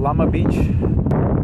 Lama Beach.